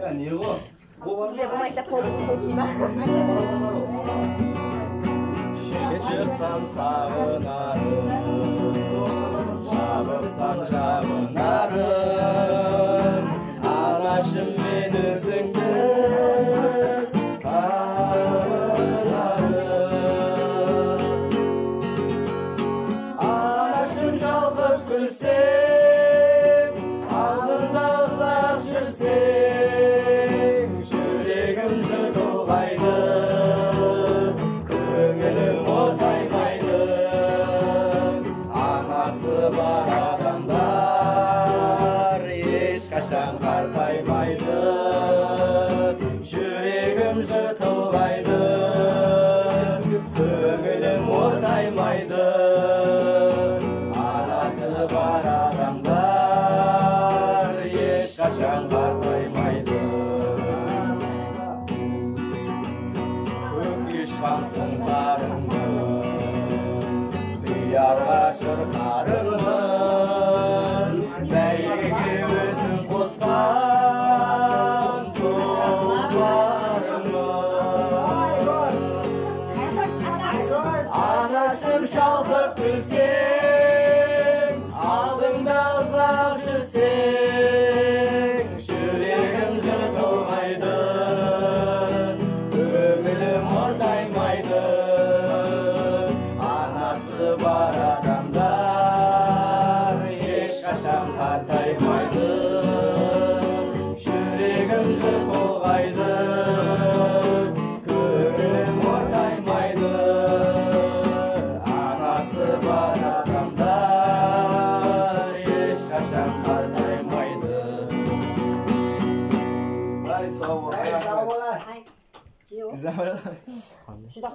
يعني هو هو сағынарым жабықсам жабынарым алашым мен өзіңсіз табынарым алашым жалқып күлсең Weiter. Қарыңмын қиярға шырқарыңмын бәйгеге өзің қосқан тұлпарыңмын анашым шалқып күлсең бар адамдар ешқашан қартаймайды. Жүрегім жыртылғайды көңілім ортаймайды. Анасы бар адамдар ешқашан қартаймайды. Vai, só uma. Ai, eu.